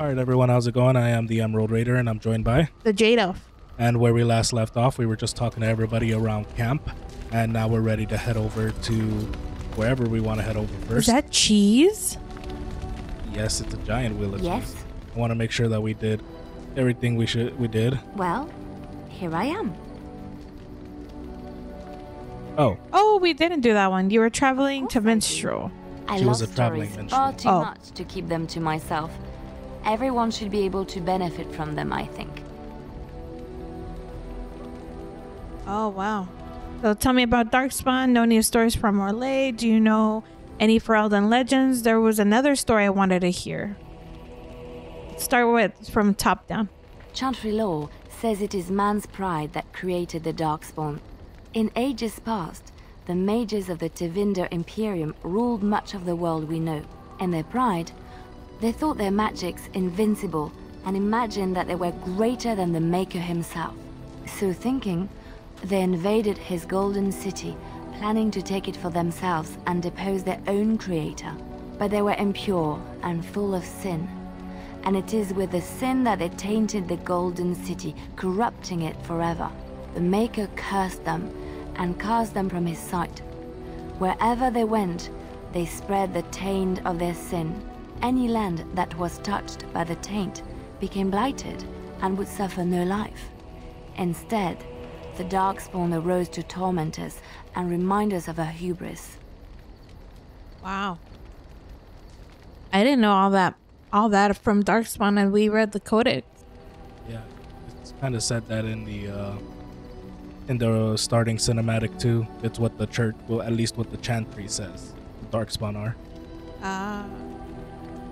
All right, everyone, how's it going? I am the Emerald Raider, and I'm joined by. The Jade Elf. And where we last left off, we were just talking to everybody around camp, and now we're ready to head over to wherever we want to head over first. Is that cheese? yes, it's a giant wheel of Yes. cheese. I want to make sure that we did everything we should we did. Well, here I am. Oh, Oh, we didn't do that one. You were traveling oh, to course I did. Minstrel. I She love was a traveling stories minstrel. far too Oh. much to keep them to myself. Everyone should be able to benefit from them, I think. Oh, wow. So tell me about Darkspawn. No new stories from Orlais. Do you know any Ferelden legends? There was another story I wanted to hear. Start with from top down. Chantry law says it is man's pride that created the Darkspawn. In ages past, the mages of the Tevinter Imperium ruled much of the world we know. and their pride, they thought their magics invincible and imagined that they were greater than the Maker himself. So thinking, they invaded his golden city, planning to take it for themselves and depose their own creator. But they were impure and full of sin and it is with the sin that they tainted the golden city, corrupting it forever. The Maker cursed them and cast them from his sight. Wherever they went, they spread the taint of their sin. Any land that was touched by the taint became blighted and would suffer no life. Instead, the Darkspawn arose to torment us and remind us of our hubris. Wow. I didn't know all that all that from Darkspawn and we read the codex. yeah, it's kind of said that in the uh, in the starting cinematic too. It's what the church, well, at least what the chantry says. Darkspawn are. Ah. how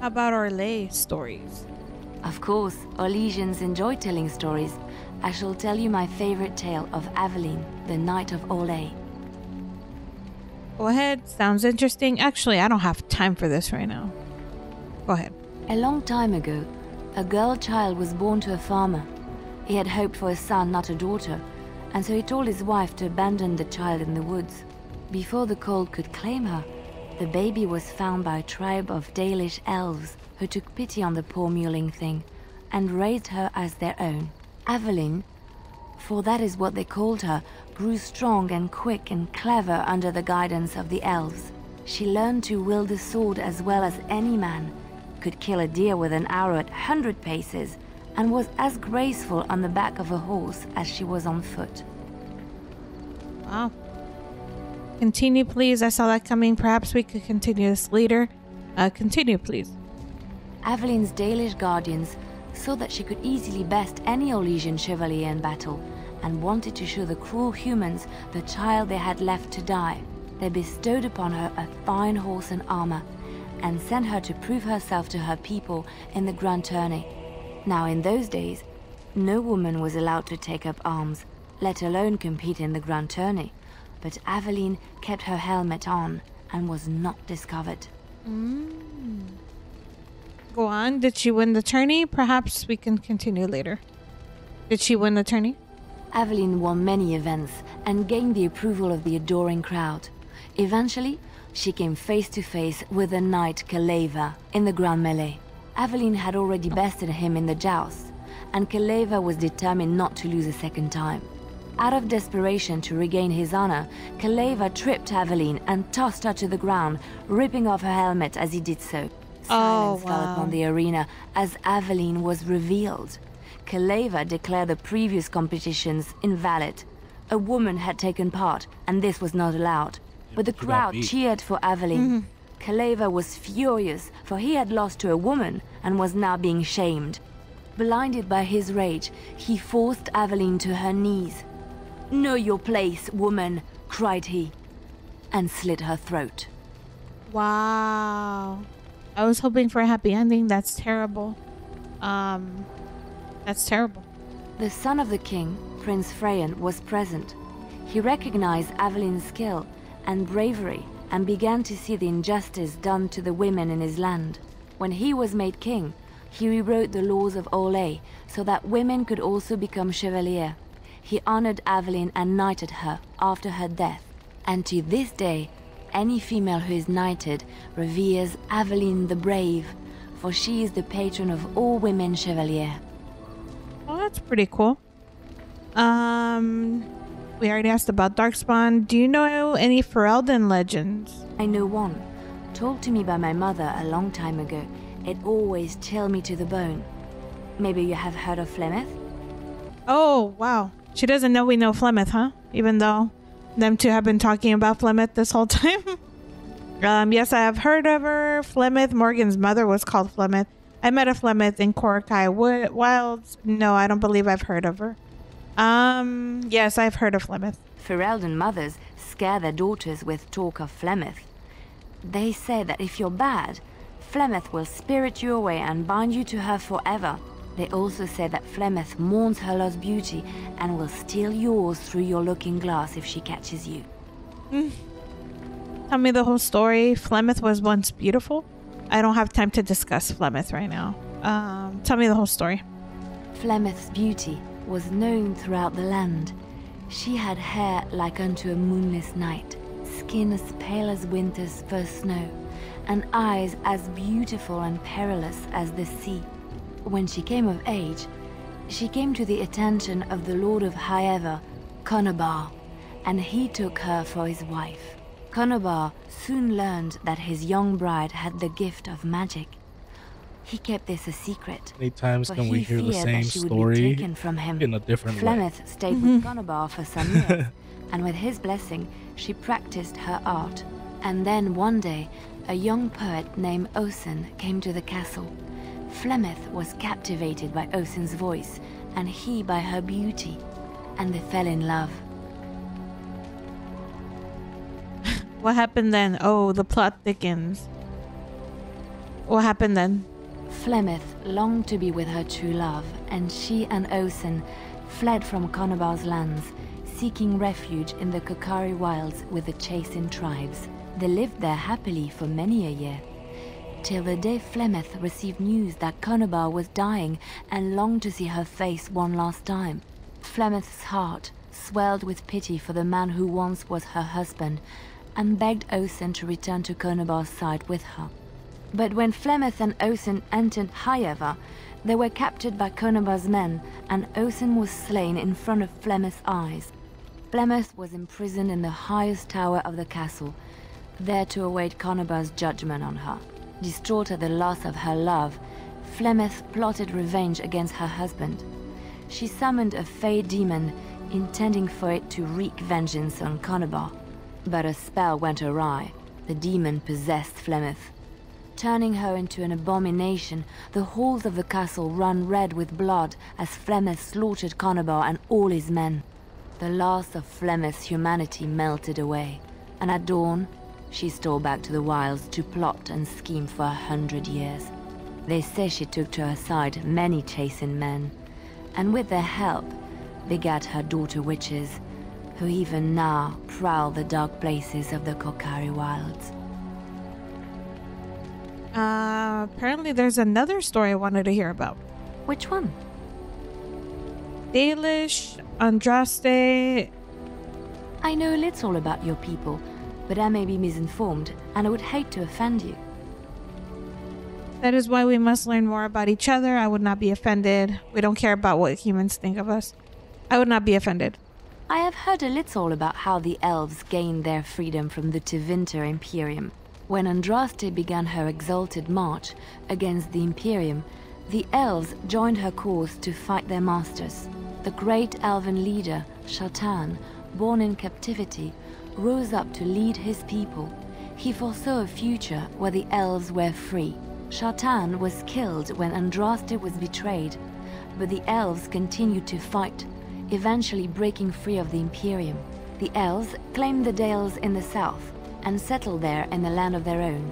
about Orlais stories? Of course, Orlesians enjoy telling stories. I shall tell you my favorite tale of Aveline, the Knight of Orlais. Go ahead. Sounds interesting. Actually, I don't have time for this right now. Go ahead. A long time ago, a girl child was born to a farmer. He had hoped for a son, not a daughter, and so he told his wife to abandon the child in the woods. Before the cold could claim her, the baby was found by a tribe of Dalish elves who took pity on the poor mewling thing and raised her as their own. Aveline, for that is what they called her, grew strong and quick and clever under the guidance of the elves. She learned to wield a sword as well as any man, could kill a deer with an arrow at hundred paces, and was as graceful on the back of a horse as she was on foot. Wow. Continue, please. I saw that coming. Perhaps we could continue this later. Uh, continue, please. Aveline's Dalish guardians saw that she could easily best any Orlesian chevalier in battle, and wanted to show the cruel humans the child they had left to die. They bestowed upon her a fine horse and armor, and sent her to prove herself to her people in the Grand Tourney. Now, in those days, no woman was allowed to take up arms, let alone compete in the Grand Tourney. But Aveline kept her helmet on and was not discovered. Mm. Go on. Did she win the tourney? Perhaps we can continue later. Did she win the tourney? Aveline won many events and gained the approval of the adoring crowd. Eventually, she came face to face with the knight Kaleva in the Grand Melee. Aveline had already bested him in the joust, and Kaleva was determined not to lose a second time. Out of desperation to regain his honor, Kaleva tripped Aveline and tossed her to the ground, ripping off her helmet as he did so. Oh, Silence fell wow. upon the arena as Aveline was revealed. Kaleva declared the previous competitions invalid. A woman had taken part, and this was not allowed. But the crowd cheered for Aveline. Mm-hmm. Kaleva was furious, for he had lost to a woman and was now being shamed. Blinded by his rage, he forced Aveline to her knees. Know your place, woman, cried he, and slit her throat. Wow. I was hoping for a happy ending. That's terrible. Um, that's terrible. The son of the king, Prince Freyan, was present. He recognized Aveline's skill and bravery and began to see the injustice done to the women in his land. When he was made king, he rewrote the laws of Orlais so that women could also become chevalier. He honored Aveline and knighted her after her death. And to this day, Any female who is knighted reveres Aveline the Brave, for she is the patron of all women chevalier. Well, that's pretty cool. Um, we already asked about Darkspawn. Do you know any Ferelden legends? I know one, told to me by my mother a long time ago. It always chilled me to the bone. Maybe you have heard of Flemeth? Oh, wow. She doesn't know we know Flemeth, huh? Even though them two have been talking about Flemeth this whole time. um, yes, I have heard of her. Flemeth, Morrigan's mother was called Flemeth. I met a Flemeth in Korcari Wood Wilds. No, I don't believe I've heard of her. Um, yes, I've heard of Flemeth. Ferelden mothers scare their daughters with talk of Flemeth. They say that if you're bad, Flemeth will spirit you away and bind you to her forever. They also say that Flemeth mourns her lost beauty and will steal yours through your looking glass if she catches you. Tell me the whole story. Flemeth was once beautiful. I don't have time to discuss Flemeth right now. Um, tell me the whole story. Flemeth's beauty was known throughout the land. She had hair like unto a moonless night, skin as pale as winter's first snow, and eyes as beautiful and perilous as the sea. When she came of age, she came to the attention of the Lord of Highever, Conobar, and he took her for his wife. Conobar soon learned that his young bride had the gift of magic. He kept this a secret. Many times for can we hear the same that she would be story taken from him. in a different way? Flemeth stayed with mm-hmm. Conobar for some years, and with his blessing, she practiced her art. And then one day, a young poet named Osen came to the castle. Flemeth was captivated by Osen's voice, and he by her beauty, and they fell in love. What happened then? Oh, the plot thickens. What happened then? Flemeth longed to be with her true love, and she and Osen fled from Conobar's lands, seeking refuge in the Korcari wilds with the Chasind tribes. They lived there happily for many a year, till the day Flemeth received news that Conobar was dying and longed to see her face one last time. Flemeth's heart swelled with pity for the man who once was her husband, and begged Osen to return to Conobar's side with her. But when Flemeth and Osen entered Highever, they were captured by Conobar's men, and Osen was slain in front of Flemeth's eyes. Flemeth was imprisoned in the highest tower of the castle, there to await Conobar's judgment on her. Distraught at the loss of her love, Flemeth plotted revenge against her husband. She summoned a fey demon, intending for it to wreak vengeance on Conobar. But a spell went awry. The demon possessed Flemeth. Turning her into an abomination, the halls of the castle run red with blood as Flemeth slaughtered Conobar and all his men. The last of Flemeth's humanity melted away, and at dawn, she stole back to the wilds to plot and scheme for a hundred years. They say she took to her side many Chasind men, and with their help, begat her daughter witches, who even now prowl the dark places of the Korcari wilds. Uh, apparently there's another story I wanted to hear about. Which one? Dalish, Andraste. I know a little about your people, but I may be misinformed, and I would hate to offend you. That is why we must learn more about each other. I would not be offended. We don't care about what humans think of us. I would not be offended. I have heard a little about how the elves gained their freedom from the Tevinter Imperium. When Andraste began her exalted march against the Imperium, the elves joined her cause to fight their masters. The great elven leader, Shartan, born in captivity, rose up to lead his people. He foresaw a future where the elves were free. Shartan was killed when Andraste was betrayed, but the elves continued to fight, eventually breaking free of the Imperium. The elves claimed the Dales in the south and settled there in the land of their own.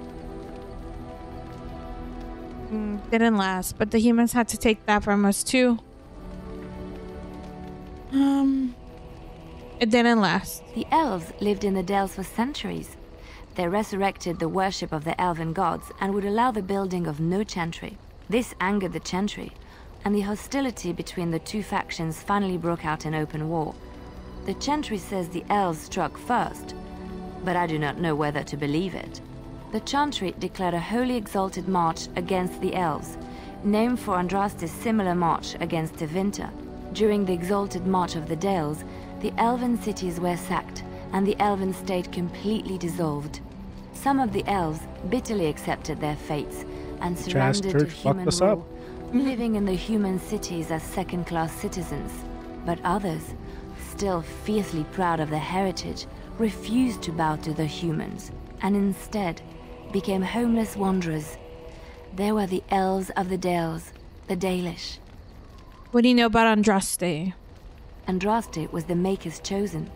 Mm, didn't last, but the humans had to take that from us too. Um, it didn't last. The elves lived in the Dales for centuries. They resurrected the worship of the elven gods and would allow the building of no chantry. This angered the chantry, and the hostility between the two factions finally broke out in open war. The chantry says the elves struck first, but I do not know whether to believe it. the Chantry declared a holy exalted march against the elves, named for Andraste's similar march against Tevinter. During the exalted march of the Dales, the elven cities were sacked and the elven state completely dissolved. Some of the elves bitterly accepted their fates and surrendered to church fucked human us up. rule, living in the human cities as second-class citizens. But others, still fiercely proud of their heritage, refused to bow to the humans, and instead became homeless wanderers. There were the elves of the Dales, the Dalish. What do you know about Andraste? Andraste was the Maker's chosen.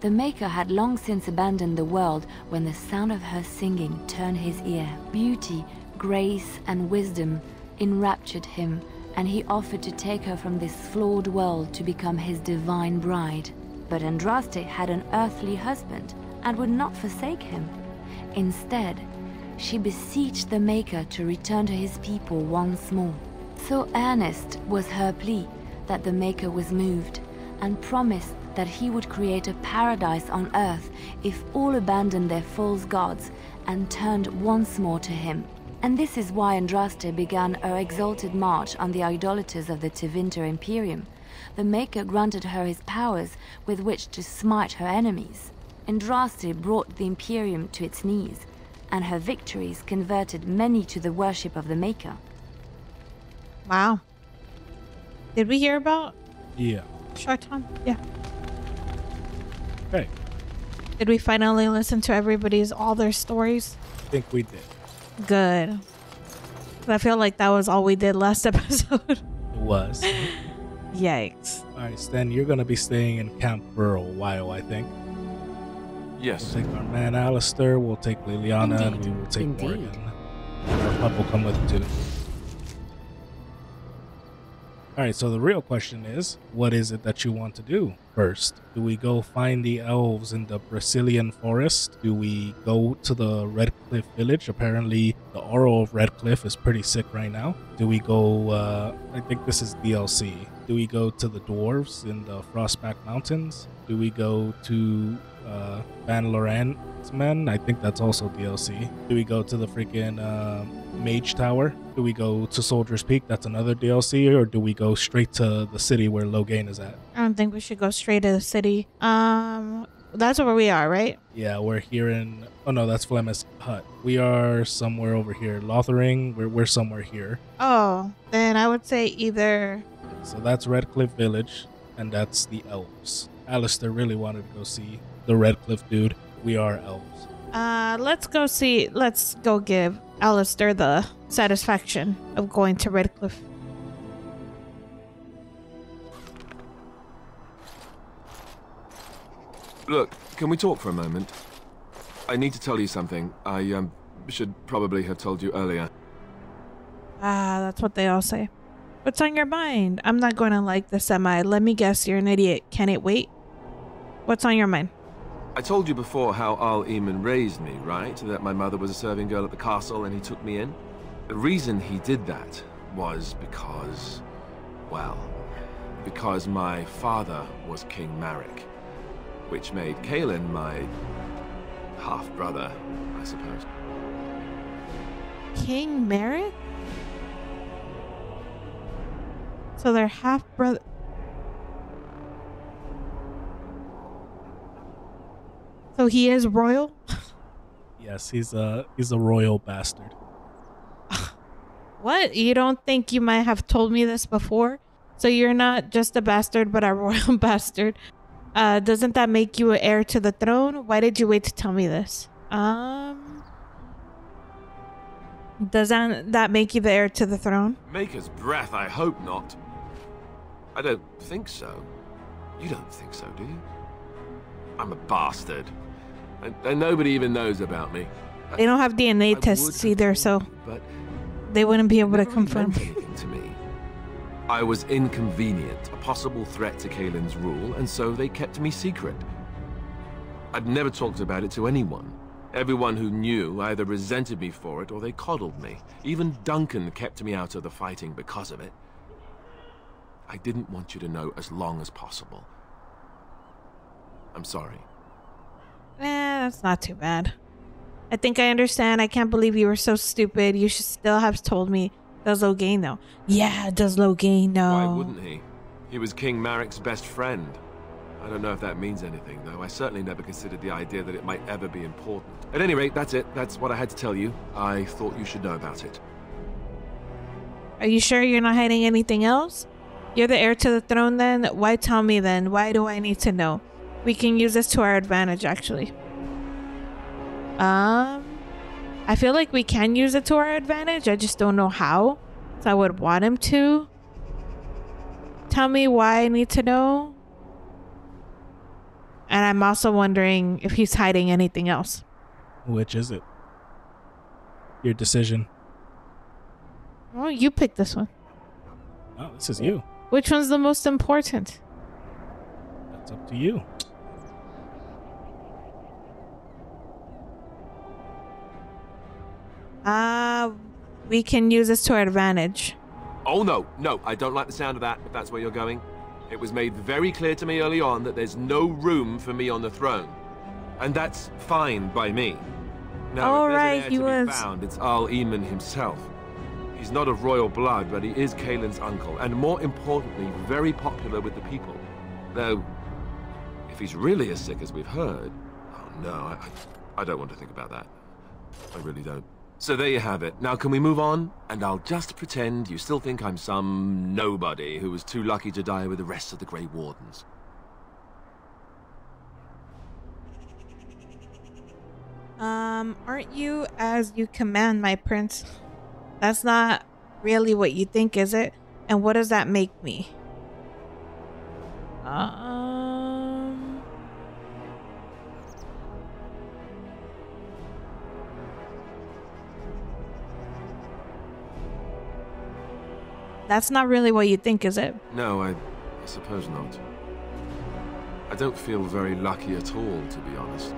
The Maker had long since abandoned the world when the sound of her singing turned his ear. Beauty, grace, and wisdom enraptured him, and he offered to take her from this flawed world to become his divine bride. But Andraste had an earthly husband and would not forsake him. Instead, she beseeched the Maker to return to his people once more. So earnest was her plea that the Maker was moved and promised that he would create a paradise on earth if all abandoned their false gods and turned once more to him. And this is why Andraste began her exalted march on the idolaters of the Tevinter Imperium. The Maker granted her his powers with which to smite her enemies. Andraste brought the Imperium to its knees, and her victories converted many to the worship of the Maker. Wow. Did we hear about Yeah. Shartan? Yeah. Okay. Did we finally listen to everybody's all their stories? I think we did. Good. I feel like that was all we did last episode. It was. Yikes. All right, Sten, you're gonna be staying in camp for a while, I think. Yes. We'll take our man Alistair, we'll take Leliana, and we will take Indeed. Morrigan. Our pup will come with too. All right, so the real question is, what is it that you want to do first? Do we go find the elves in the Brecilian forest? Do we go to the Red Cliff village? Apparently, the Oro of Redcliffe is pretty sick right now. Do we go? Uh, I think this is DLC. Do we go to the dwarves in the Frostback Mountains? Do we go to uh, Van Laurent's men? I think that's also DLC. Do we go to the freaking uh, Mage Tower? Do we go to Soldier's Peak? That's another DLC, or do we go straight to the city where Loghain is at? I don't think we should go straight to the city. Um, that's where we are, right? Yeah, we're here in. Oh no, that's Flemeth's hut. We are somewhere over here. Lothering, we're, we're somewhere here. Oh, then I would say either. So that's Redcliffe Village, and that's the elves. Alistair really wanted to go see the Redcliffe dude. We are elves. Uh, let's go see. Let's go give Alistair the satisfaction of going to Redcliffe. Look, can we talk for a moment? I need to tell you something. I um should probably have told you earlier. Ah, that's what they all say. What's on your mind? I'm not going to like the semi. Let me guess, you're an idiot. Can it wait? What's on your mind? I told you before how Arl Eamon raised me, right? That my mother was a serving girl at the castle and he took me in. The reason he did that was because, well, because my father was King Maric, which made Cailan my half-brother, I suppose. King Maric? So they're half So he is royal? Yes, he's a he's a royal bastard. What? You don't think you might have told me this before? So you're not just a bastard, but a royal bastard. Uh, doesn't that make you an heir to the throne? Why did you wait to tell me this? Um, doesn't that make you the heir to the throne? Maker's breath, I hope not. I don't think so. You don't think so, do you? I'm a bastard. And, and nobody even knows about me. I- They don't have DNA would tests either, so But they wouldn't be able to confirm. to me. I was inconvenient, a possible threat to Cailan's rule, and so they kept me secret. I'd never talked about it to anyone. Everyone who knew either resented me for it or they coddled me. Even Duncan kept me out of the fighting because of it. I didn't want you to know as long as possible. I'm sorry. Eh, that's not too bad. I think I understand. I can't believe you were so stupid. You should still have told me. Does Loghain know? Yeah, does Loghain know? Why wouldn't he? He was King Maric's best friend. I don't know if that means anything, though. I certainly never considered the idea that it might ever be important. At any rate, that's it. That's what I had to tell you. I thought you should know about it. Are you sure you're not hiding anything else? You're the heir to the throne then? Why tell me then? Why do I need to know? We can use this to our advantage, actually. Um, I feel like we can use it to our advantage. I just don't know how. So I would want him to. Tell me why I need to know. And I'm also wondering if he's hiding anything else. Which is it? Your decision. Well, you pick this one. Oh, this is you. Which one's the most important? That's up to you. Uh, we can use this to our advantage. Oh, no, no, I don't like the sound of that, if that's where you're going. It was made very clear to me early on that there's no room for me on the throne. And that's fine by me. Now, All if there's right, an heir he to was- be found, it's Arl Eamon himself. He's not of royal blood, but he is Cailan's uncle, and more importantly, very popular with the people. Though, if he's really as sick as we've heard, oh no, I, I don't want to think about that. I really don't. So there you have it. Now can we move on? And I'll just pretend you still think I'm some nobody who was too lucky to die with the rest of the Grey Wardens. Um, aren't you as you command, my prince? That's not really what you think, is it? And what does that make me? Um. That's not really what you think, is it? No, I, I suppose not. I don't feel very lucky at all, to be honest.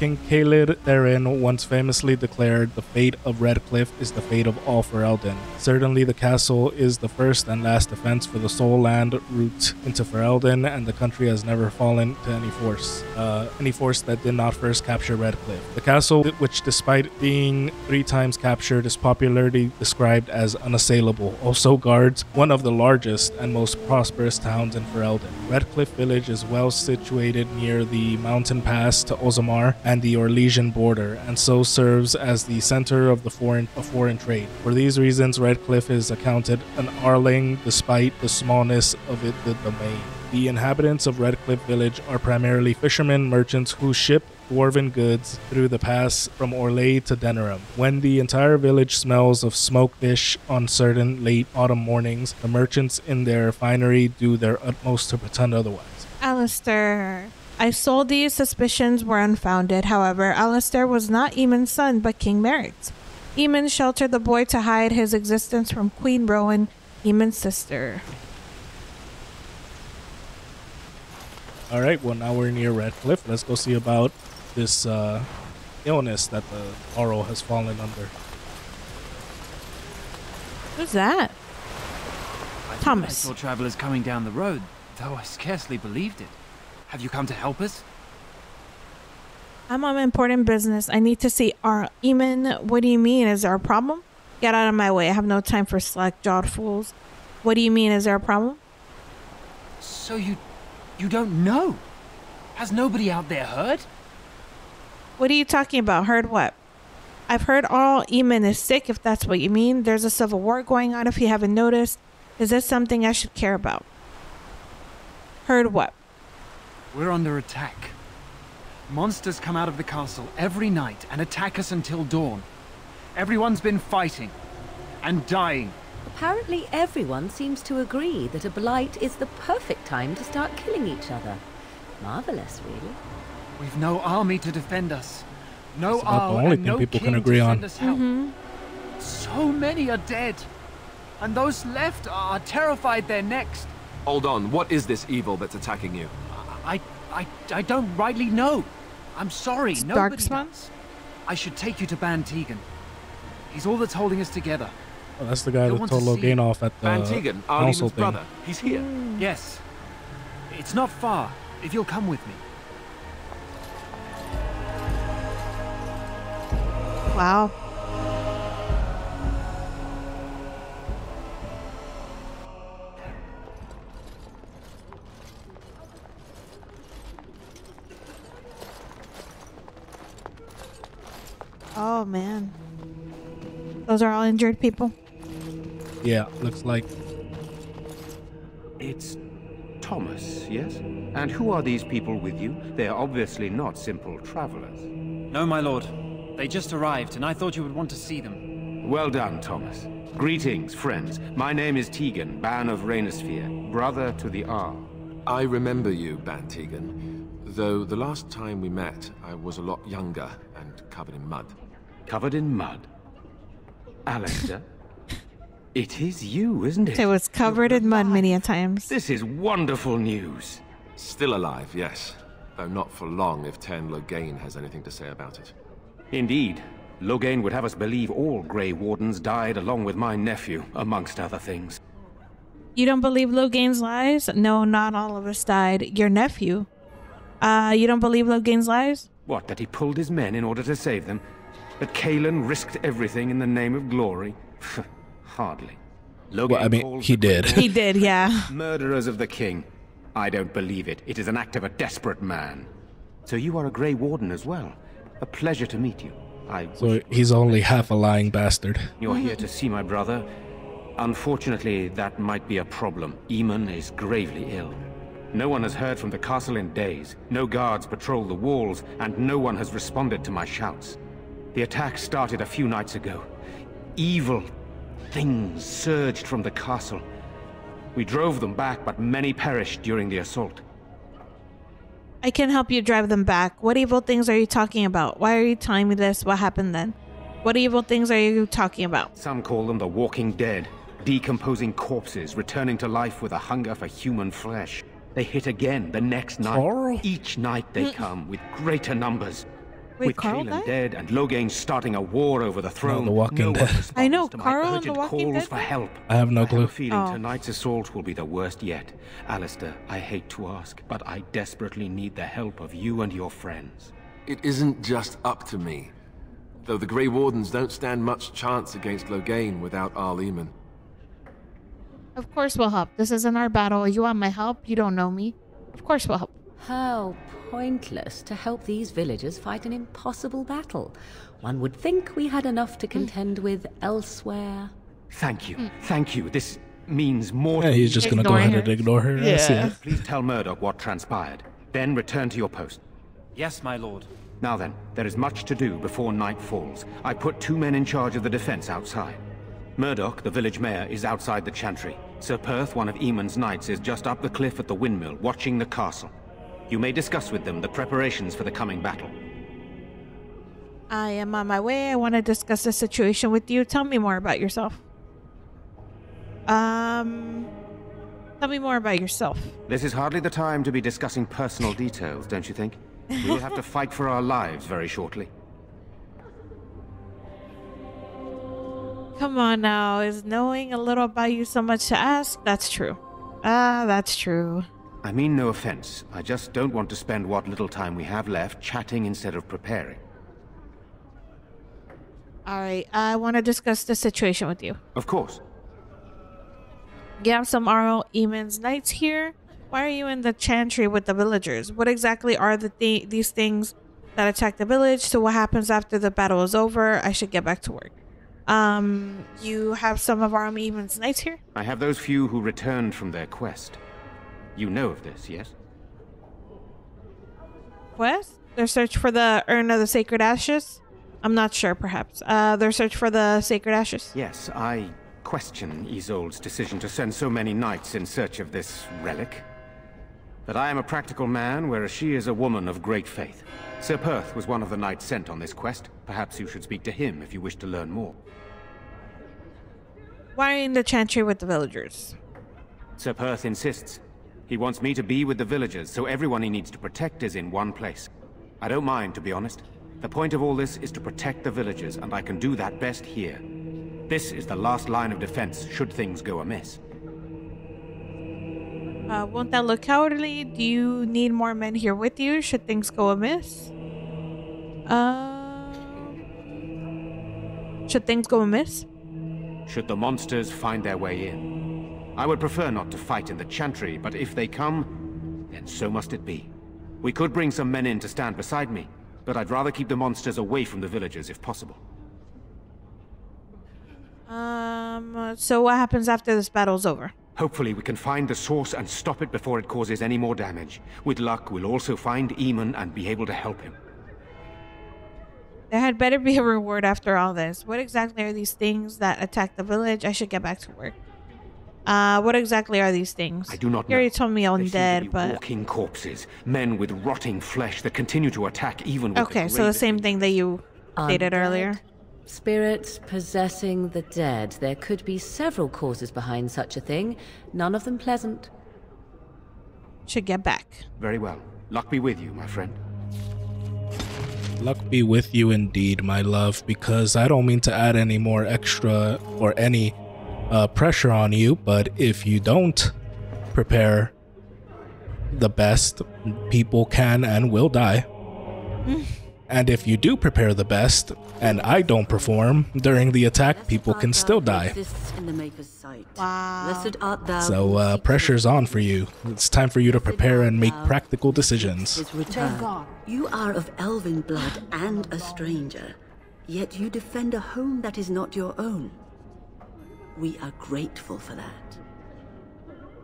King Calenhad Theirin once famously declared, The fate of Redcliffe is the fate of all Ferelden. Certainly the castle is the first and last defense for the sole land route into Ferelden, and the country has never fallen to any force, uh, any force that did not first capture Redcliffe. The castle, which despite being three times captured, is popularly described as unassailable, also guards one of the largest and most prosperous towns in Ferelden. Redcliffe village is well situated near the mountain pass to Orzammar and the Orlesian border, and so serves as the center of the foreign of foreign trade. For these reasons, Redcliffe is accounted an Arling despite the smallness of it, the domain. The inhabitants of Redcliffe village are primarily fishermen, merchants who ship dwarven goods through the pass from Orlais to Denerim. When the entire village smells of smoked fish on certain late autumn mornings, the merchants in their finery do their utmost to pretend otherwise. Alistair. I sold these suspicions were unfounded. However, Alistair was not Eamon's son, but King Maric's. Eamon sheltered the boy to hide his existence from Queen Rowan, Eamon's sister. All right, well now we're near Redcliffe. Let's go see about this uh, illness that the Oro has fallen under. Who's that? I thought I saw travelers coming down the road, though I scarcely believed it. Have you come to help us? I'm on important business. I need to see Arl Eamon. What do you mean? Is there a problem? Get out of my way. I have no time for slack jawed fools. What do you mean? Is there a problem? So you, you don't know? Has nobody out there heard? What are you talking about? Heard what? I've heard Arl Eamon is sick, if that's what you mean. There's a civil war going on, if you haven't noticed. Is this something I should care about? Heard what? We're under attack. Monsters come out of the castle every night and attack us until dawn. Everyone's been fighting and dying. Apparently, everyone seems to agree that a blight is the perfect time to start killing each other. Marvelous, really. We've no army to defend us. No That's about the only and thing no people can king agree to on. send us help. So many are dead. And those left are terrified they're next. Hold on, what is this evil that's attacking you? I, I, I don't rightly know. I'm sorry, It's nobody Darkspawn? does. I should take you to Bann Teagan. He's all that's holding us together. Oh, that's the guy You'll that told to see off at the Bann Teagan, council Arlene's thing. brother. He's here. Yes. It's not far, if you'll come with me. Wow. Oh man. Those are all injured people. Yeah, looks like It's Thomas, yes? And who are these people with you? They are obviously not simple travelers. No, my lord. They just arrived, and I thought you would want to see them. Well done, Thomas. Greetings, friends. My name is Teagan, Bann of Rainesfere, brother to the R. I remember you, Ban Bantegan. Though the last time we met, I was a lot younger and covered in mud. Covered in mud. Alistair? it is you, isn't it? It was covered in mud many a times. This is wonderful news. Still alive, yes. Though not for long if Teyrn Loghain has anything to say about it. Indeed. Loghain would have us believe all Grey Wardens died along with my nephew, amongst other things. You don't believe Loghain's lies? No, not all of us died. Your nephew. Uh, you don't believe Loghain's lies? What, that he pulled his men in order to save them? That Cailan risked everything in the name of glory? Hardly. Loghain well, I mean, he did. He did, yeah. Murderers of the king. I don't believe it. It is an act of a desperate man. So you are a Grey Warden as well. A pleasure to meet you. I so he's only half a lying bastard. you're here to see my brother. Unfortunately, that might be a problem. Eamon is gravely ill. No one has heard from the castle in days. No guards patrol the walls, and no one has responded to my shouts. The attack started a few nights ago. Evil things surged from the castle. We drove them back, but many perished during the assault. I can help you drive them back. What evil things are you talking about? Why are you telling me this? What happened then? What evil things are you talking about? Some call them the walking dead, decomposing corpses returning to life with a hunger for human flesh. They hit again the next night. Carl? Each night they mm. come with greater numbers. Wait, with Carl Cailan died? dead and Loghain starting a war over the throne, The Walking no Dead. I know, to my Carl and The Walking calls Dead for help. I have no I clue. have a feeling Oh. tonight's assault will be the worst yet. Alistair, I hate to ask, but I desperately need the help of you and your friends. It isn't just up to me. Though the Grey Wardens don't stand much chance against Logain without Arl Eamon. Of course we'll help. This isn't our battle. You want my help? You don't know me. Of course we'll help. How pointless to help these villagers fight an impossible battle. One would think we had enough to contend with elsewhere. Thank you. Thank you. This means more Yeah, to he's just gonna go Ignoring ahead and ignore her. I see Yeah. Please tell Murdoch what transpired. Then return to your post. Yes, my lord. Now then, there is much to do before night falls. I put two men in charge of the defense outside. Murdoch, the village mayor, is outside the chantry. Sir Perth, one of Eamon's knights, is just up the cliff at the windmill, watching the castle. You may discuss with them the preparations for the coming battle. I am on my way. I want to discuss the situation with you. Tell me more about yourself. Um, tell me more about yourself. This is hardly the time to be discussing personal details, don't you think? We will have to fight for our lives very shortly. Come on now. Is knowing a little about you so much to ask? That's true. Ah, that's true. I mean no offense. I just don't want to spend what little time we have left chatting instead of preparing. All right. I want to discuss the situation with you. Of course. You have some Arl Eamon's knights here. Why are you in the chantry with the villagers? What exactly are the th- these things that attack the village? So what happens after the battle is over? I should get back to work. Um, you have some of Arl Eamon's knights here. I have those few who returned from their quest. You know of this, yes? Quest? Their search for the urn of the sacred ashes. I'm not sure. Perhaps. Uh, their search for the sacred ashes. Yes, I question Isolde's decision to send so many knights in search of this relic. But I am a practical man, whereas she is a woman of great faith. Sir Perth was one of the knights sent on this quest. Perhaps you should speak to him if you wish to learn more. Why are you in the chantry with the villagers? Sir Perth insists. He wants me to be with the villagers, so everyone he needs to protect is in one place. I don't mind, to be honest. The point of all this is to protect the villagers, and I can do that best here. This is the last line of defense should things go amiss. Uh, won't that look cowardly? Do you need more men here with you should things go amiss? Uh, should things go amiss? Should the monsters find their way in. I would prefer not to fight in the Chantry, but if they come, then so must it be. We could bring some men in to stand beside me, but I'd rather keep the monsters away from the villagers if possible. Um, so what happens after this battle's over? Hopefully we can find the source and stop it before it causes any more damage. With luck, we'll also find Eamon and be able to help him. There had better be a reward after all this. What exactly are these things that attack the village? I should get back to work. Uh, what exactly are these things? I do not You already know. told me They seem to undead, be but walking corpses, men with rotting flesh that continue to attack even with okay. So the same thing that you stated earlier. Spirits possessing the dead. There could be several causes behind such a thing, none of them pleasant. Should get back. Very well. Luck be with you, my friend. Luck be with you indeed, my love, because I don't mean to add any more extra or any uh, pressure on you, but if you don't prepare the best, people can and will die. and if you do prepare the best, and I don't perform during the attack, people can still die. In the Maker's sight. Wow. Art thou So uh, pressure's on for you. It's time for you to prepare and make practical decisions. You are of elven blood and a stranger, yet you defend a home that is not your own. We are grateful for that.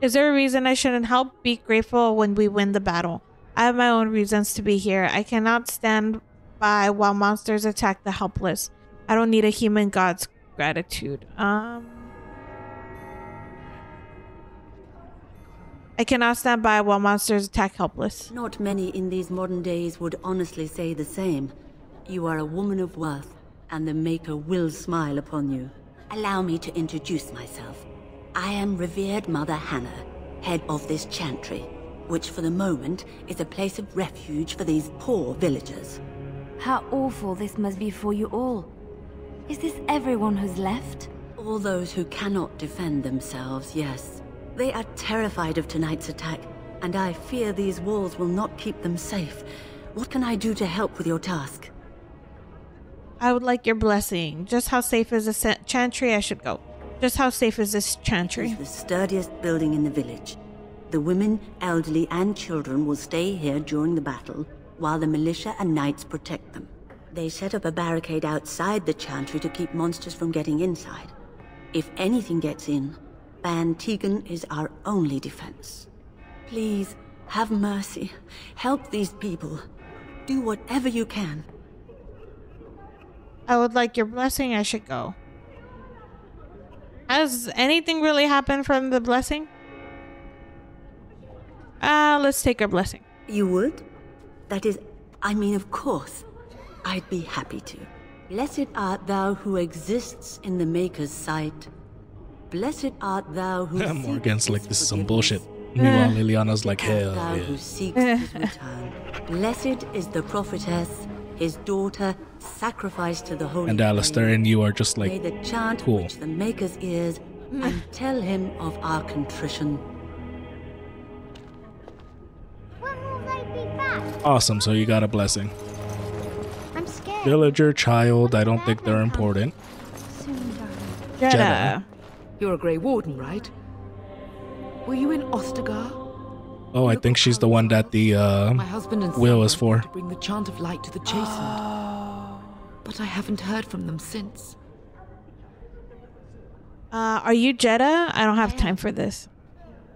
Is there a reason I shouldn't help? Be grateful when we win the battle. I have my own reasons to be here. I cannot stand by while monsters attack the helpless. I don't need a human god's gratitude. Um. I cannot stand by while monsters attack helpless. Not many in these modern days would honestly say the same. You are a woman of worth, and the Maker will smile upon you. Allow me to introduce myself. I am revered Mother Hannah, head of this chantry, which for the moment is a place of refuge for these poor villagers. How awful this must be for you all. Is this everyone who's left? All those who cannot defend themselves, yes. They are terrified of tonight's attack, and I fear these walls will not keep them safe. What can I do to help with your task? I would like your blessing. Just how safe is this chantry? I should go. Just how safe is this chantry? is the sturdiest building in the village. The women, elderly, and children will stay here during the battle, while the militia and knights protect them. They set up a barricade outside the chantry to keep monsters from getting inside. If anything gets in, Ban Tegan is our only defense. Please, have mercy. Help these people. Do whatever you can. I would like your blessing. I should go. Has anything really happened from the blessing? Ah, let's take our blessing. You would? That is, I mean, of course. I'd be happy to. Blessed art thou who exists in the Maker's sight. Blessed art thou who Morrigan's like, this is some bullshit. Meanwhile, Leliana's like, hell thou yeah. who seeks his return. Blessed is the prophetess, his daughter, sacrificed to the holy And Alistair and you are just May like, the chant cool. reach the Maker's ears hmm. and tell him of our contrition. When will they be back? awesome, so you got a blessing. I'm scared. Villager, child, I don't think they're important. Soon, darling. Jetta. You're a Grey Warden, right? Were you in Ostagar? Oh, I think she's the one that the uh, My husband and will son is for. to bring the chant of light to the chastened. But I haven't heard from them since. Uh, are you Jetta? I don't have time for this.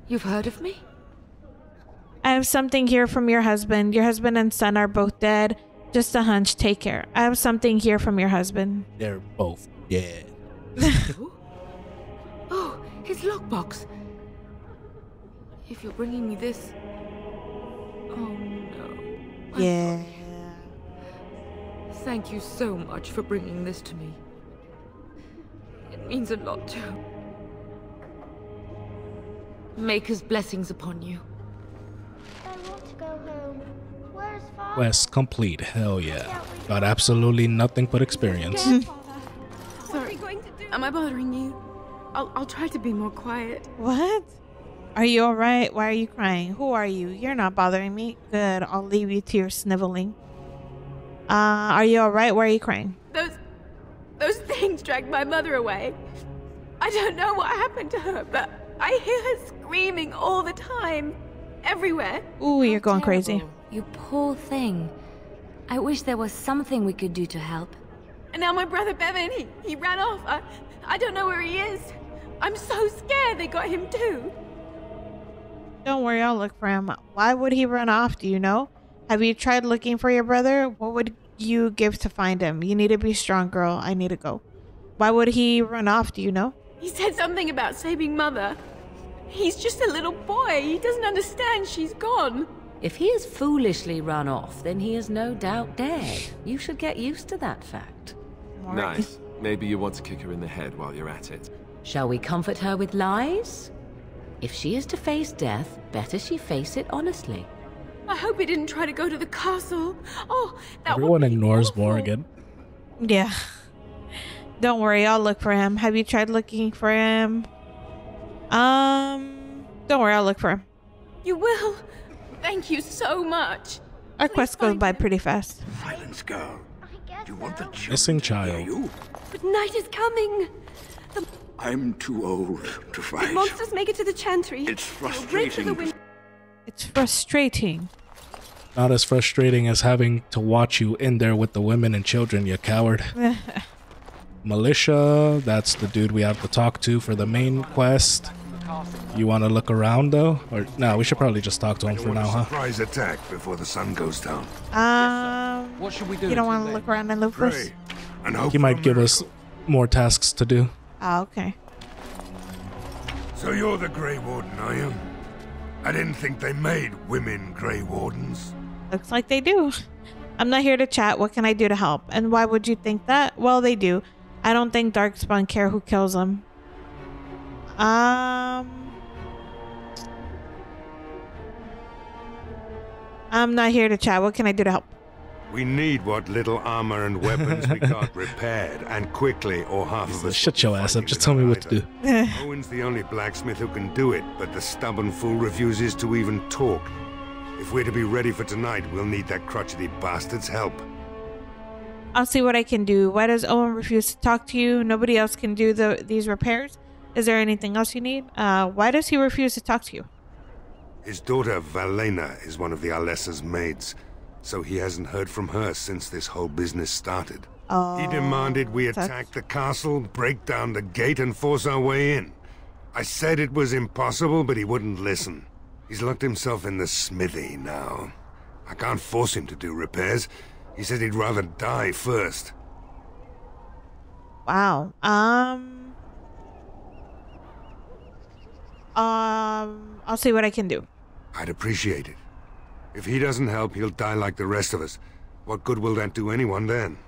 You've heard of me? I have something here from your husband. Your husband and son are both dead. Just a hunch. Take care. I have something here from your husband. They're both dead. oh, his lockbox. If you're bringing me this. Oh no. I'm Yeah. Thank you so much for bringing this to me. It means a lot to. Maker's blessings upon you. I want to go home. Where's father? Quest complete. Hell yeah. Got absolutely nothing but experience. Sorry. Am I bothering you? I'll, I'll try to be more quiet. What? Are you all right? Why are you crying? Who are you? You're not bothering me. Good. I'll leave you to your sniveling. Uh, are you all right? Why are you crying? Those, those things dragged my mother away. I don't know what happened to her, but I hear her screaming all the time, everywhere. Ooh, you're going crazy. You poor thing. I wish there was something we could do to help. And now my brother Bevan, he, he ran off. I, I don't know where he is. I'm so scared they got him too. Don't worry, I'll look for him. Why would he run off? Do you know? Have you tried looking for your brother? What would you give to find him? You need to be strong, girl. I need to go. Why would he run off? Do you know? He said something about saving mother. He's just a little boy. He doesn't understand she's gone. If he has foolishly run off, then he is no doubt dead. You should get used to that fact. Nice. Maybe you want to kick her in the head while you're at it. Shall we comfort her with lies? If she is to face death, better she face it honestly. I hope he didn't try to go to the castle. Oh, that Everyone ignores Morrigan. Yeah. Don't worry, I'll look for him. Have you tried looking for him? Um, don't worry, I'll look for him. You will. Thank you so much. Our quest goes by pretty fast. Silence, girl. You want the children Missing to child. you? But night is coming. The, I'm too old to the fight. monsters make it to the chantry. It's They'll break through frustrating. It's frustrating. Not as frustrating as having to watch you in there with the women and children, you coward. Militia, that's the dude we have to talk to for the main quest. You want to look around though? Or no, we should probably just talk to him for now, huh? Surprise attack before the sun goes down. Um, What should we do? you don't want to look around and look first? Pray and hope He might give us more tasks to do. Oh, okay. So you're the Grey Warden, are you? I didn't think they made women Grey Wardens. Looks like they do. I'm not here to chat. What can I do to help? And why would you think that? Well, they do. I don't think Darkspawn care who kills them. Um. I'm not here to chat. What can I do to help? We need what little armor and weapons we got repaired, and quickly, or half of us. Shut your ass up. Just tell me what to do. Owen's the only blacksmith who can do it, but the stubborn fool refuses to even talk. If we're to be ready for tonight, we'll need that crotchety bastard's help. I'll see what I can do. Why does Owen refuse to talk to you? Nobody else can do the these repairs. Is there anything else you need? Uh, why does he refuse to talk to you? His daughter, Valena, is one of the Arlessa's maids, so he hasn't heard from her since this whole business started. Oh, He demanded we that's- attack the castle, break down the gate, and force our way in. I said it was impossible, but he wouldn't listen. He's locked himself in the smithy now. I can't force him to do repairs. He said he'd rather die first. Wow. Um. Um. I'll see what I can do. I'd appreciate it. If he doesn't help, he'll die like the rest of us. What good will that do anyone then?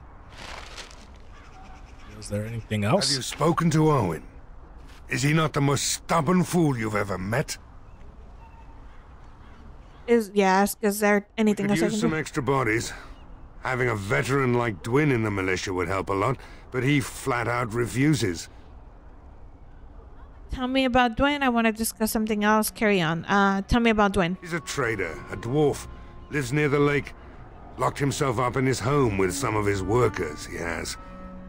Is there anything else? Have you spoken to Owen? Is he not the most stubborn fool you've ever met? Is yeah? Ask. Is there anything Could else I use can some do? extra bodies. Having a veteran like Dwyn in the militia would help a lot, but he flat out refuses. Tell me about Dwyn. I want to discuss something else. Carry on. Uh, tell me about Dwyn. He's a trader, a dwarf, lives near the lake. Locked himself up in his home with some of his workers, he has.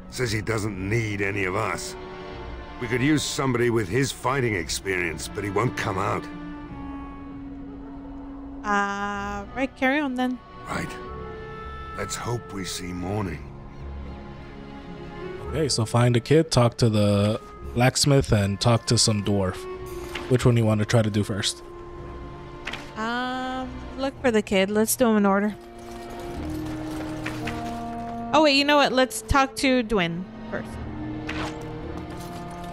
Says he doesn't need any of us. We could use somebody with his fighting experience, but he won't come out. Uh, right. Carry on then. Right. Let's hope we see morning. Okay, so find a kid, talk to the blacksmith, and talk to some dwarf. Which one you want to try to do first? Um, look for the kid. Let's do them in order. Oh wait, you know what? Let's talk to Dwyn first.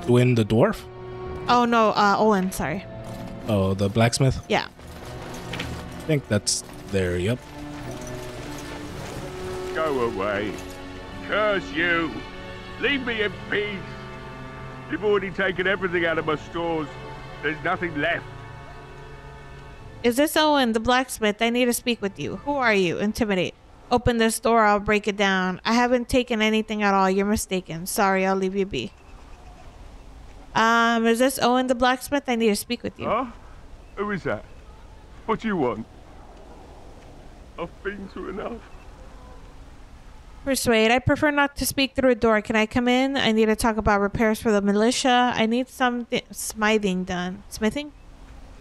Dwyn the dwarf? Oh no, uh, Owen. Sorry. Oh, the blacksmith? Yeah. I think that's there, yep. Go away. Curse you. Leave me in peace. You've already taken everything out of my stores. There's nothing left. Is this Owen, the blacksmith? I need to speak with you. Who are you? Intimidate. open this door, I'll break it down. I haven't taken anything at all. You're mistaken. Sorry, I'll leave you be. Um, is this Owen the blacksmith? I need to speak with you. Huh? Who is that? What do you want? I've been through enough. Persuade. I prefer not to speak through a door. Can I come in? I need to talk about repairs for the militia. I need some th- smithing done. Smithing?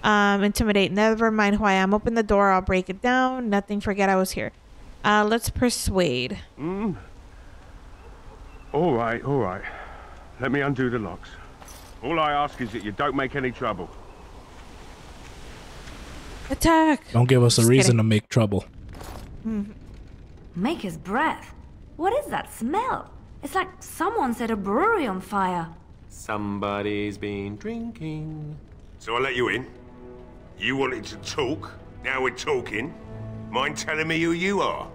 Um, intimidate. Never mind who I am. Open the door. I'll break it down. Nothing. Forget I was here. Uh, let's persuade. Mm. All right, all right. Let me undo the locks. All I ask is that you don't make any trouble. Attack. Don't give us a reason kidding. to make trouble. Make his breath. What is that smell? It's like someone set a brewery on fire. Somebody's been drinking. So I let you in. You wanted to talk. Now we're talking. Mind telling me who you are?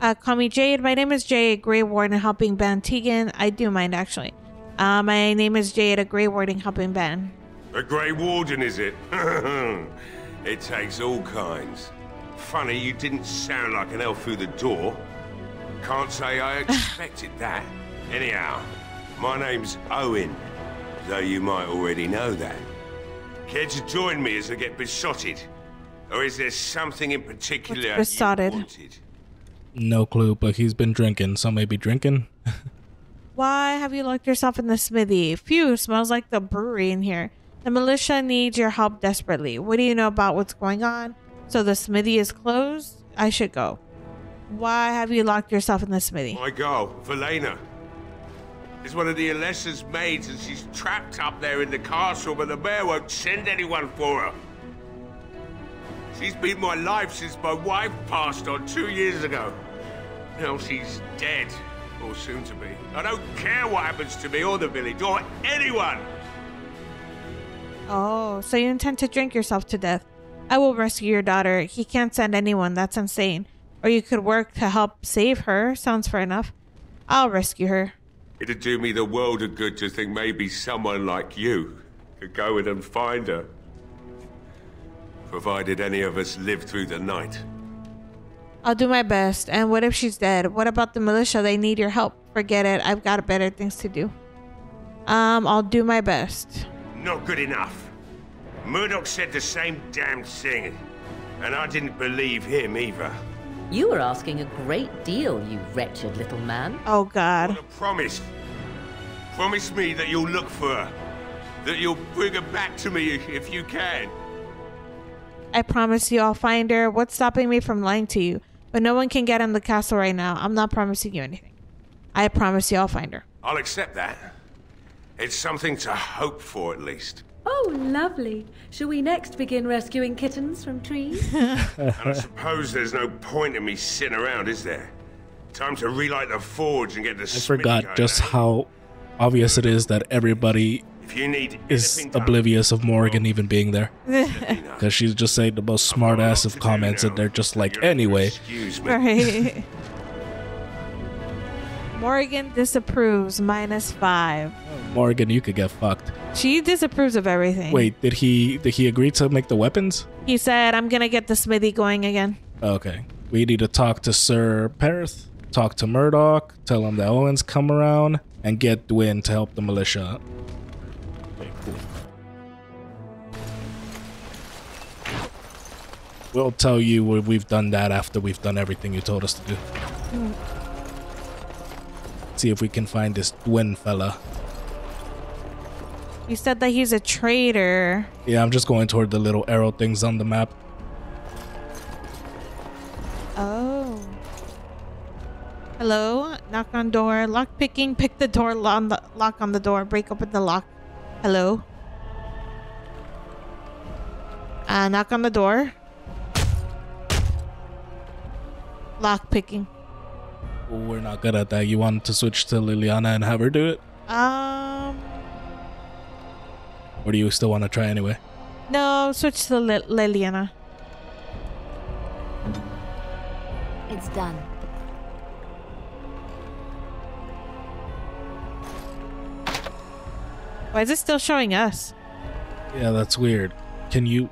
Uh, call me Jade. My name is Jade, Grey Warden helping Bann Teagan. I do mind actually. Uh, my name is Jade, a Grey Warden helping Bann. A Grey Warden, is it? it takes all kinds. Funny you didn't sound like an elf through the door. Can't say I expected that. Anyhow, my name's Owen, though you might already know that. Care to join me as I get besotted? Or is there something in particular you besotted? wanted? No clue, but he's been drinking, so maybe drinking. Why have you locked yourself in the smithy? Phew, smells like the brewery in here. The militia needs your help desperately. What do you know about what's going on? So the smithy is closed? I should go. Why have you locked yourself in the smithy? My girl, Valena. Is one of the Arlessa's maids and she's trapped up there in the castle, but the mayor won't send anyone for her. She's been my life since my wife passed on two years ago. Now she's dead, or soon to be. I don't care what happens to me or the village or anyone. Oh, so you intend to drink yourself to death. I will rescue your daughter. He can't send anyone. That's insane. Or you could work to help save her. Sounds fair enough. I'll rescue her. It'd do me the world of good to think maybe someone like you could go in and find her. Provided any of us live through the night. I'll do my best. And what if she's dead? What about the militia? They need your help. Forget it. I've got better things to do. Um, I'll do my best. Not good enough. Murdoch said the same damn thing, and I didn't believe him either. You were asking a great deal, you wretched little man. Oh God. Promise. Promise me that you'll look for her. That you'll bring her back to me if you can. I promise you I'll find her. What's stopping me from lying to you? But no one can get in the castle right now. I'm not promising you anything. I promise you I'll find her. I'll accept that. It's something to hope for, at least. Oh, lovely. Shall we next begin rescuing kittens from trees? and I suppose there's no point in me sitting around, is there? Time to relight the forge and get the I forgot just eh? how obvious it is that everybody If you need is oblivious of Morrigan even being there. Because she's just saying the most smart ass of comments, and they're just like, anyway. Excuse me. Right. Morrigan disapproves minus five. Morrigan, you could get fucked. She disapproves of everything. Wait, did he did he agree to make the weapons? He said, I'm gonna get the smithy going again. Okay. We need to talk to Ser Perth, talk to Murdoch, tell him that Owens come around, and get Dwyn to help the militia. Okay, cool. We'll tell you we've done that after we've done everything you told us to do. Hmm. See if we can find this Dwyn fella. You said that he's a traitor. Yeah, I'm just going toward the little arrow things on the map. Oh. Hello? Knock on door. Lock picking. Pick the door. Lock on the, lock on the door. Break open the lock. Hello? Uh, knock on the door. Lock picking. Well, we're not good at that. You want to switch to Leliana and have her do it? Um, Or do you still want to try anyway? no, switch to Li- Leliana. It's done. Why is it still showing us? Yeah, that's weird. Can you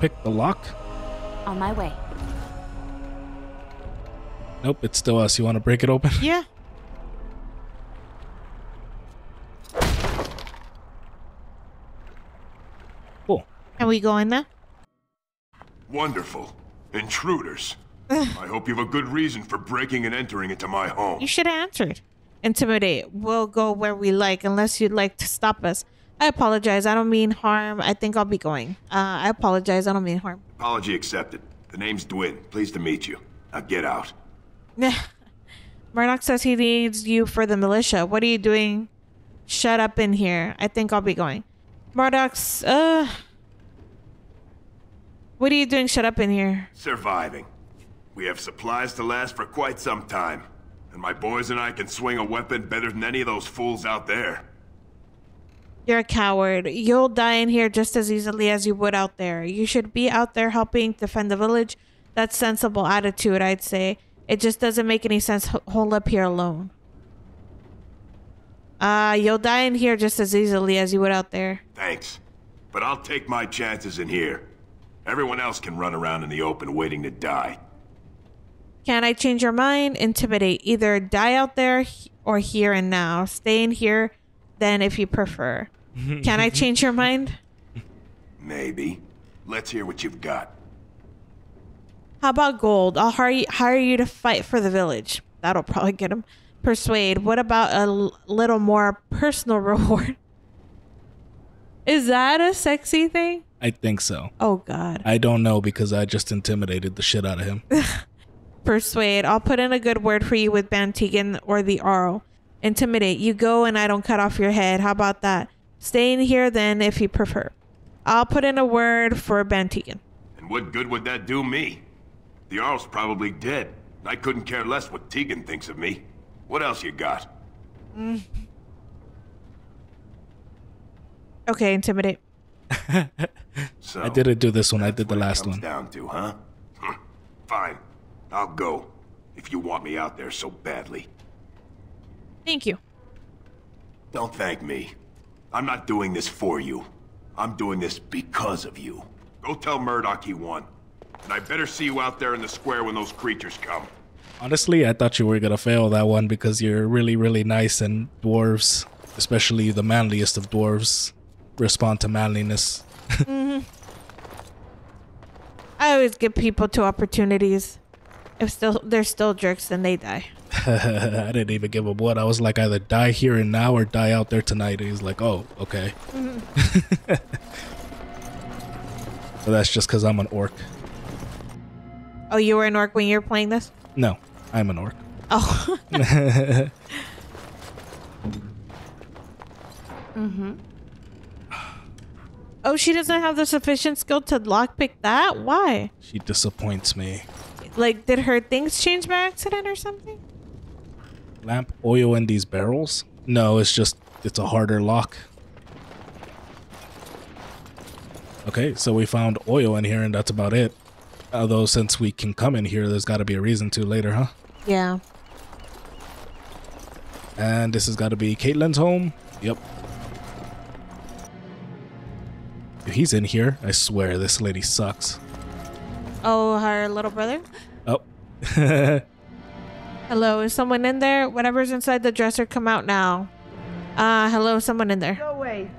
pick the lock? On my way. Nope, it's still us. You want to break it open? Yeah. Cool. Can we go in there? Wonderful. Intruders. I hope you have a good reason for breaking and entering into my home. You should have answered. Intimidate. We'll go where we like unless you'd like to stop us. I apologize. I don't mean harm. I think I'll be going. Uh, I apologize. I don't mean harm. Apology accepted. The name's Dwyn. Pleased to meet you. Now get out. Murdoch says he needs you for the militia. What are you doing? Shut up in here. I think I'll be going. Murdoch's, uh. What are you doing? Shut up in here. Surviving. We have supplies to last for quite some time. And my boys and I can swing a weapon better than any of those fools out there. You're a coward. You'll die in here just as easily as you would out there. You should be out there helping defend the village. That's sensible attitude, I'd say. It just doesn't make any sense h- hold up here alone. Uh, you'll die in here just as easily as you would out there. Thanks. But I'll take my chances in here. Everyone else can run around in the open waiting to die. Can I change your mind? Intimidate. Either die out there or here and now. Stay in here, then if you prefer. Can I change your mind? Maybe. Let's hear what you've got. How about gold? I'll hire you, hire you to fight for the village. That'll probably get him. Persuade. What about a l- little more personal reward? Is that a sexy thing? I think so. Oh God. I don't know because I just intimidated the shit out of him. Persuade. I'll put in a good word for you with Bann Teagan or the Arl. Intimidate. You go and I don't cut off your head. How about that? Stay in here then if you prefer. I'll put in a word for Bann Teagan. And what good would that do me? The Arl's probably dead. I couldn't care less what Teagan thinks of me. What else you got? Mm. Okay, intimidate. So, I didn't do this one. I did the last one. down to, huh? Hm. Fine. I'll go. If you want me out there so badly. Thank you. Don't thank me. I'm not doing this for you. I'm doing this because of you. Go tell Murdoch he won. And I better see you out there in the square when those creatures come. Honestly, I thought you were gonna fail that one because you're really, really nice and dwarves, especially the manliest of dwarves, respond to manliness. hmm I always give people two opportunities. If still they're still jerks, then they die. I didn't even give him one. I was like, either die here and now or die out there tonight. And he's like, oh, okay. Mhm. But that's just because I'm an orc. Oh, you were an orc when you were playing this? No, I'm an orc. Oh. Mm-hmm. oh, she doesn't have the sufficient skill to lockpick that? Why? she disappoints me. Like, did her things change by accident or something? Lamp oil in these barrels? No, it's just, it's a harder lock. Okay, so we found oil in here and that's about it. Although since we can come in here, there's got to be a reason to later, huh? Yeah. And this has got to be Kaitlyn's home. Yep. If he's in here, I swear this lady sucks. Oh, her little brother? Oh. Hello, is someone in there? Whatever's inside the dresser, come out now. Uh, hello, someone in there. Go away.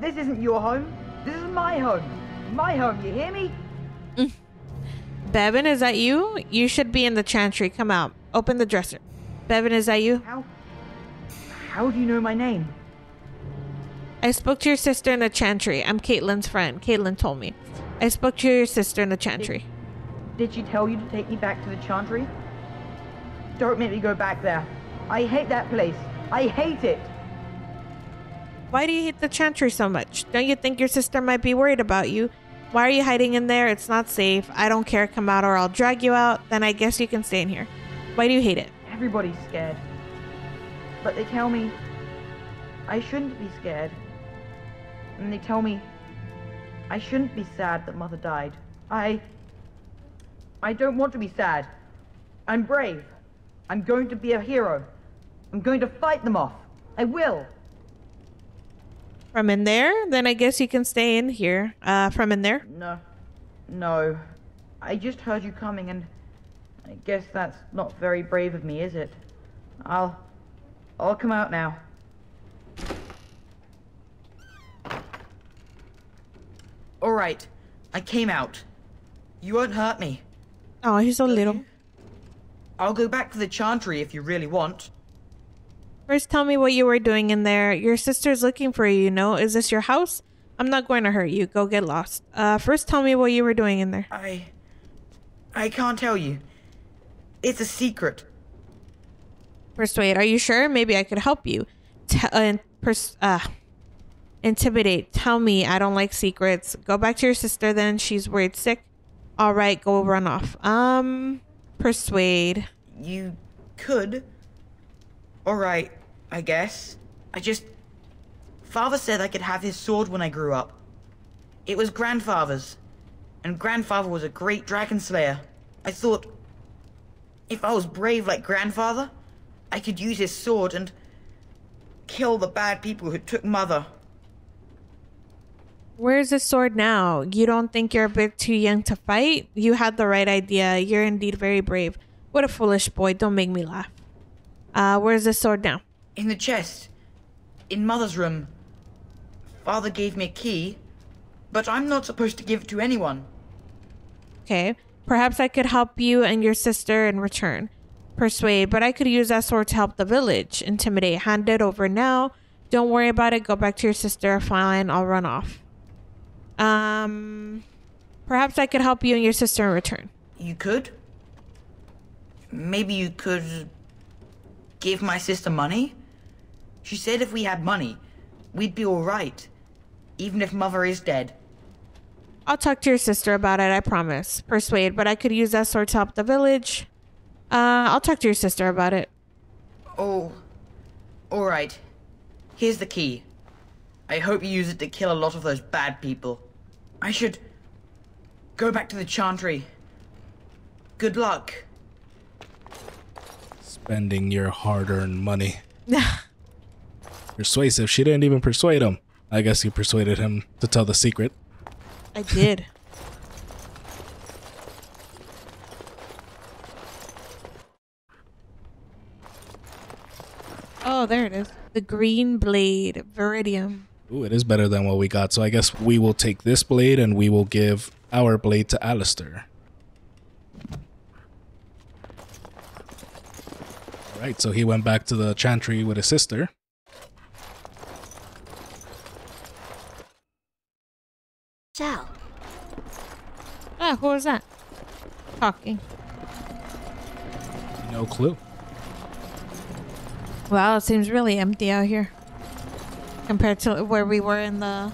This isn't your home. This is my home. My home, you hear me? Bevan, is that you? You should be in the chantry. Come out. Open the dresser. Bevan, is that you? How? How do you know my name? I spoke to your sister in the chantry. I'm Kaitlyn's friend. Kaitlyn told me. I spoke to your sister in the chantry. Did she tell you to take me back to the chantry? Don't make me go back there. I hate that place. I hate it. Why do you hate the chantry so much? Don't you think your sister might be worried about you? Why are you hiding in there? It's not safe. I don't care. Come out or I'll drag you out. Then I guess you can stay in here. Why do you hate it? Everybody's scared. But they tell me I shouldn't be scared. And they tell me I shouldn't be sad that Mother died. I. I don't want to be sad. I'm brave. I'm going to be a hero. I'm going to fight them off. I will. From in there? Then I guess you can stay in here. Uh, from in there? No. No. I just heard you coming and. I guess that's not very brave of me, is it? I'll... I'll come out now. Alright, I came out. You won't hurt me. Oh, he's so little. I'll go back to the Chantry if you really want. First, tell me what you were doing in there. Your sister's looking for you, you know? Is this your house? I'm not going to hurt you. Go get lost. Uh, first, tell me what you were doing in there. I... I can't tell you. It's a secret. Persuade, are you sure? Maybe I could help you. T- uh, pers- uh, intimidate. Tell me I don't like secrets. Go back to your sister then. She's worried sick. All right, go run off. Um, persuade. You could. Alright, I guess. I just. Father said I could have his sword when I grew up. It was grandfather's. And grandfather was a great dragon slayer. I thought. If I was brave like grandfather, I could use his sword and. kill the bad people who took mother. Where's the sword now? You don't think you're a bit too young to fight? You had the right idea. You're indeed very brave. What a foolish boy. Don't make me laugh. Uh, where's the sword now? In the chest. In mother's room. Father gave me a key, but I'm not supposed to give it to anyone. Okay. Perhaps I could help you and your sister in return. Persuade, but I could use that sword to help the village. Intimidate. Hand it over now. Don't worry about it. Go back to your sister. Fine, I'll run off. Um, perhaps I could help you and your sister in return. You could? Maybe you could give my sister money? She said if we had money, we'd be alright. Even if mother is dead. I'll talk to your sister about it, I promise. Persuade, but I could use that sword to help the village. Uh, I'll talk to your sister about it. Oh, alright. Here's the key. I hope you use it to kill a lot of those bad people. I should go back to the Chantry. Good luck. Spending your hard-earned money. Persuasive. She didn't even persuade him. I guess you persuaded him to tell the secret. I did. oh, there it is. The green blade, Viridium. Ooh, it is better than what we got. So I guess we will take this blade and we will give our blade to Alistair. Alright, so he went back to the chantry with his sister. Shell. Ah, who was that? Talking. No clue. Wow, it seems really empty out here. Compared to where we were in the...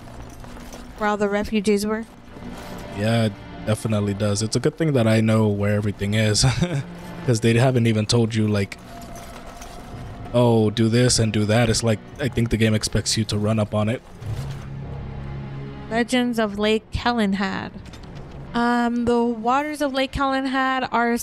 Where all the refugees were. Yeah, it definitely does. It's a good thing that I know where everything is. Because they haven't even told you, like, oh, do this and do that. It's like, I think the game expects you to run up on it. Legends of Lake Calenhad. Um, the waters of Lake Calenhad are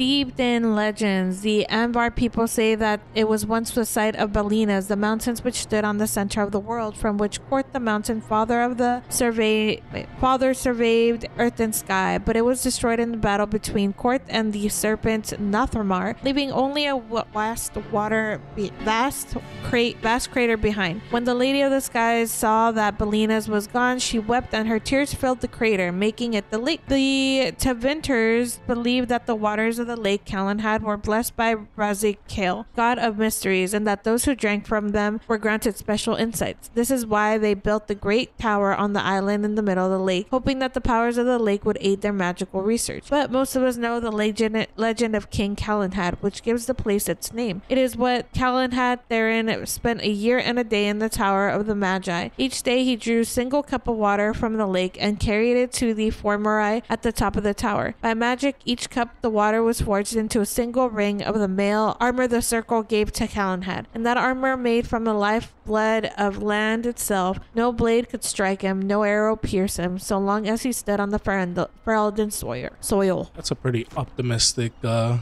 steeped in legends. The Avvar people say that it was once the site of Belenas, the mountains which stood on the center of the world, from which Korth the mountain father of the survey father surveyed earth and sky. But it was destroyed in the battle between Korth and the serpent Nathramar, leaving only a vast water, vast cra- vast crater behind. When the Lady of the Skies saw that Belenas was gone, she wept, and her tears filled the crater, making it the lake. The Tevinters believed that the waters of the lake Calenhad were blessed by Razikale, god of mysteries, and that those who drank from them were granted special insights. This is why they built the great tower on the island in the middle of the lake, hoping that the powers of the lake would aid their magical research. But most of us know the legend, legend of King Calenhad, which gives the place its name. It is what Calenhad Theirin spent a year and a day in the Tower of the Magi. Each day he drew a single cup of water from the lake and carried it to the Formari at the top of the tower. By magic, each cup the water was forged into a single ring of the mail armor the circle gave to Calenhad. And that armor made from the lifeblood of land itself, no blade could strike him, no arrow pierce him, so long as he stood on the Ferelden soil. That's a pretty optimistic uh,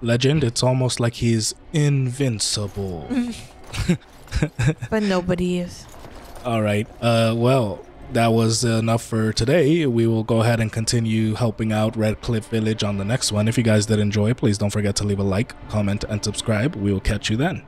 legend. It's almost like he's invincible. but nobody is. All right. Uh, well, that was enough for today. We will go ahead and continue helping out Redcliffe Village on the next one. If you guys did enjoy, please don't forget to leave a like, comment, and subscribe. We will catch you then.